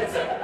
It's a